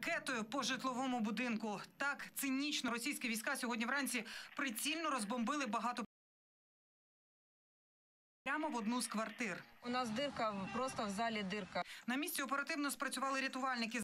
ракетою по житловому будинку. Так цинічно російські війська сьогодні вранці прицільно розбомбили багато прямо в одну з квартир. У нас дирка просто в залі дирка. На місці оперативно спрацювали рятувальники.